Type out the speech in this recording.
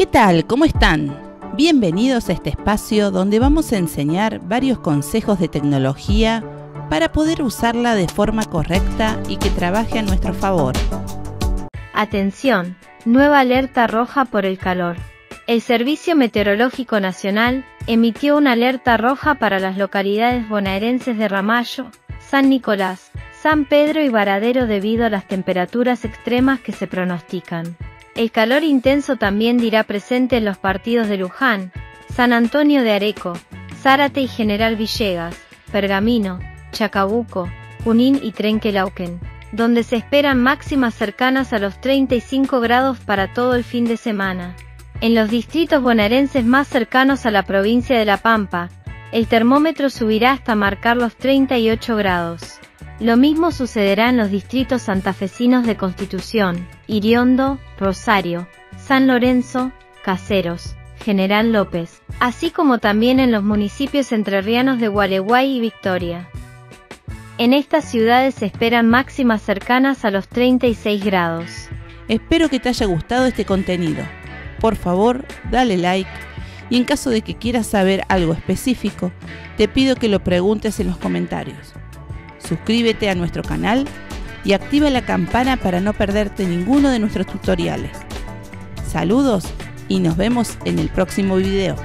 ¿Qué tal? ¿Cómo están? Bienvenidos a este espacio donde vamos a enseñar varios consejos de tecnología para poder usarla de forma correcta y que trabaje a nuestro favor. Atención, nueva alerta roja por el calor. El Servicio Meteorológico Nacional emitió una alerta roja para las localidades bonaerenses de Ramallo, San Nicolás, San Pedro y Varadero debido a las temperaturas extremas que se pronostican. El calor intenso también dirá presente en los partidos de Luján, San Antonio de Areco, Zárate y General Villegas, Pergamino, Chacabuco, Junín y Trenquelauquen, donde se esperan máximas cercanas a los 35 grados para todo el fin de semana. En los distritos bonaerenses más cercanos a la provincia de La Pampa, el termómetro subirá hasta marcar los 38 grados. Lo mismo sucederá en los distritos santafesinos de Constitución, Iriondo, Rosario, San Lorenzo, Caseros, General López, así como también en los municipios entrerrianos de Gualeguay y Victoria. En estas ciudades se esperan máximas cercanas a los 36 grados. Espero que te haya gustado este contenido. Por favor, dale like y en caso de que quieras saber algo específico, te pido que lo preguntes en los comentarios. Suscríbete a nuestro canal y activa la campana para no perderte ninguno de nuestros tutoriales. Saludos y nos vemos en el próximo video.